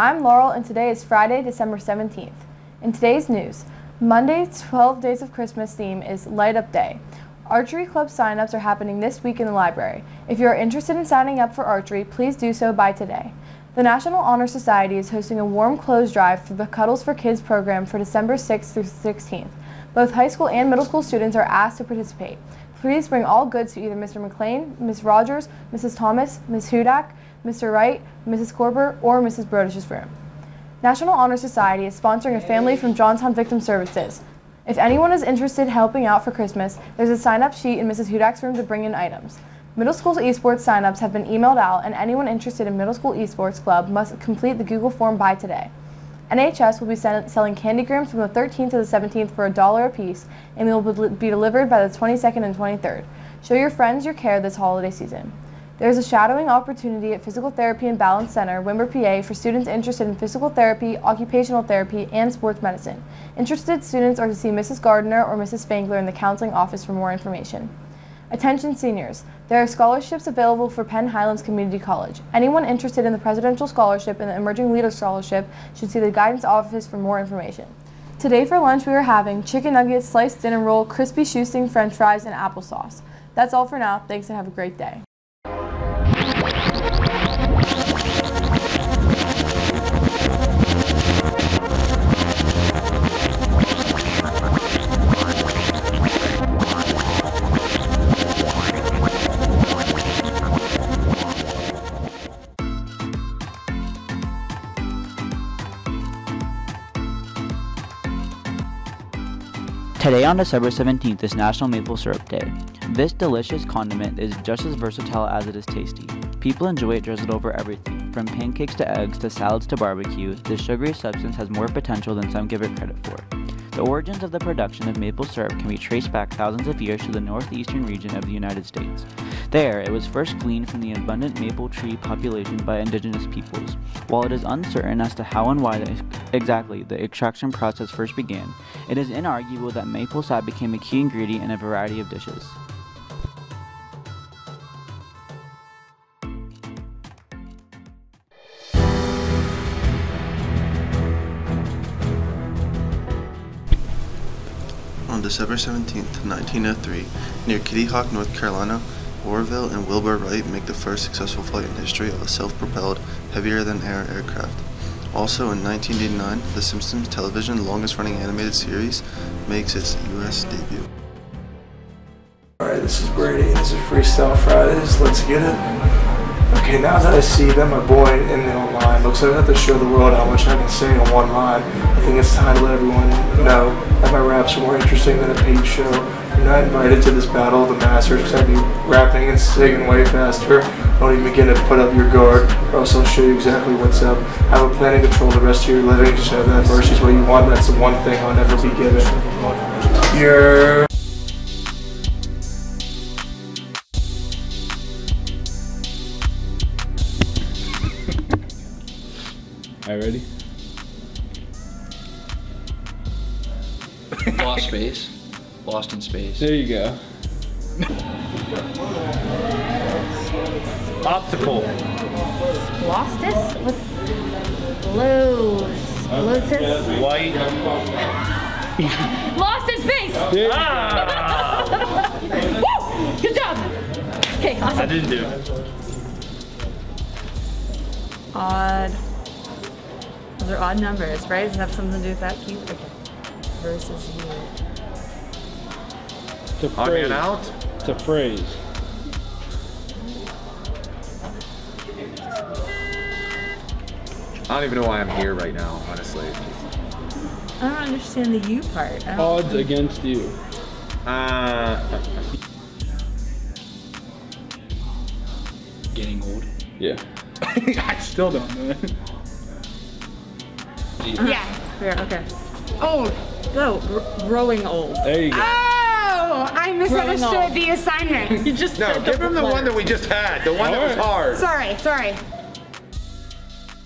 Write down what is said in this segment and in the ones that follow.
I'm Laurel and today is Friday, December 17th. In today's news, Monday's 12 Days of Christmas theme is Light Up Day. Archery club sign-ups are happening this week in the library. If you are interested in signing up for archery, please do so by today. The National Honor Society is hosting a warm clothes drive through the Cuddles for Kids program for December 6th through 16th. Both high school and middle school students are asked to participate. Please bring all goods to either Mr. McLean, Ms. Rogers, Mrs. Thomas, Ms. Hudak, Mr. Wright, Mrs. Corber, or Mrs. Brodish's room. National Honor Society is sponsoring a family from Johnstown Victim Services. If anyone is interested helping out for Christmas, there's a sign-up sheet in Mrs. Hudak's room to bring in items. Middle school esports sign-ups have been emailed out and anyone interested in middle school esports club must complete the Google form by today. NHS will be selling candygrams from the 13th to the 17th for a dollar a piece, and they will be delivered by the 22nd and 23rd. Show your friends your care this holiday season. There is a shadowing opportunity at Physical Therapy and Balance Center, Windber, PA, for students interested in physical therapy, occupational therapy, and sports medicine. Interested students are to see Mrs. Gardner or Mrs. Spangler in the counseling office for more information. Attention seniors, there are scholarships available for Penn Highlands Community College. Anyone interested in the Presidential Scholarship and the Emerging Leader Scholarship should see the guidance office for more information. Today for lunch we are having chicken nuggets, sliced dinner roll, crispy shoestring french fries, and applesauce. That's all for now. Thanks and have a great day. Today on December 17th is National Maple Syrup Day. This delicious condiment is just as versatile as it is tasty. People enjoy it drizzled over everything, from pancakes to eggs to salads to barbecue. This sugary substance has more potential than some give it credit for. The origins of the production of maple syrup can be traced back thousands of years to the northeastern region of the United States. There, it was first gleaned from the abundant maple tree population by indigenous peoples. While it is uncertain as to how and why the, exactly the extraction process first began, it is inarguable that maple sap became a key ingredient in a variety of dishes. On December 17, 1903, near Kitty Hawk, North Carolina, Orville and Wilbur Wright make the first successful flight in history of a self-propelled, heavier-than-air aircraft. Also in 1989, The Simpsons television longest-running animated series makes its U.S. debut. Alright, this is Brady. This is Freestyle Fridays. Let's get it. Okay, now that I see that my boy in the online looks like I have to show the world how much I can sing in one line, I think it's time to let everyone know that my raps are more interesting than a paid show. You're not invited to this battle of the masters because I'd be rapping and singing way faster. Don't even begin to put up your guard, or else I'll show you exactly what's up. I have a plan to control the rest of your living, just know that mercy's what you want, that's the one thing I'll never be given. You're Alright, ready? Lost space. Lost in space. There you go. Obstacle. Lostus with blues. Bluetooth. White. Lost in space. Ah! Woo! Good job. Okay, I didn't do it. Odd. Those are odd numbers, right? Does it have something to do with that cube? Okay. Versus you. It's a Odd man out. It's a phrase. I don't even know why I'm here right now, honestly. I don't understand the you part. I don't- Odds against you. Uh, Getting old. Yeah. I still don't know. Yeah. Here, okay. Oh, no, gr- growing old. There you go. Oh, I misunderstood the assignment. You just No, said give him the one that we just had. The one that was hard. sorry, sorry.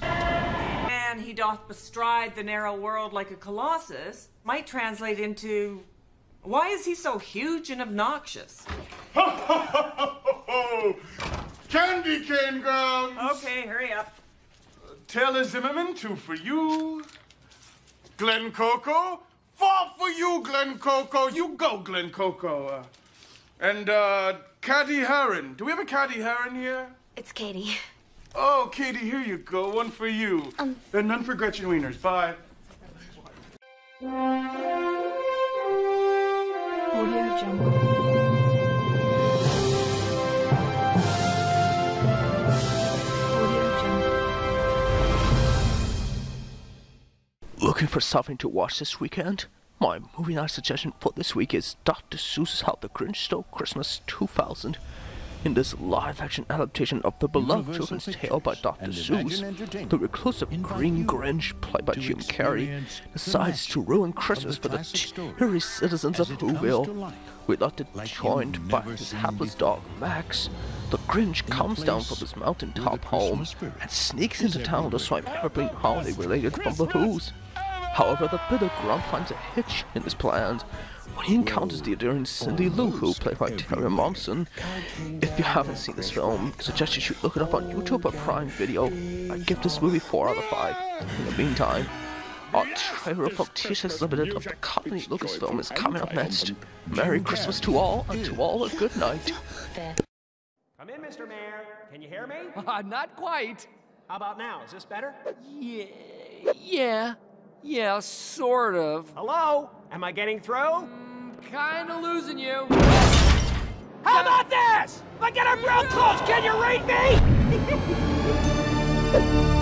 man he doth bestride the narrow world like a colossus might translate into why is he so huge and obnoxious? Candy cane ground. Okay, hurry up. Taylor Zimmerman, two for you. Glen Coco, four for you, Glen Coco. You go, Glen Coco. Uh, and uh, Caddy Heron. Do we have a Caddy Heron here? It's Katie. Oh, Katie, here you go. One for you. Um, and none for Gretchen Wieners. Bye. Audio Jungle. Looking for something to watch this weekend? My movie night suggestion for this week is Dr. Seuss's How the Grinch Stole Christmas 2000. In this live-action adaptation of the beloved children's tale by Dr. Seuss, the reclusive Green Grinch, played by Jim Carrey, decides to ruin Christmas for the cheery citizens of Whoville. Reluctant joined by his hapless dog Max, the Grinch comes down from his mountaintop home and sneaks into town to swipe everything holiday related from the Who's. However, the bitter grunt finds a hitch in his plans when he encounters the endearing Cindy Lou Who, played by Taylor Momsen. If you haven't seen this film, I suggest you should look it up on YouTube or Prime Video. I give this movie 4 out of 5. In the meantime, our trailer from T-shirts Limited of the company Lucasfilm is coming up next. Merry Christmas to all, and to all a good night. Come in, Mr. Mayor. Can you hear me? Uh, not quite. How about now? Is this better? Yeah. Yeah. Yeah, sort of. Hello? Am I getting through? Mm, kinda losing you. How about this? If I get up real close, can you read me?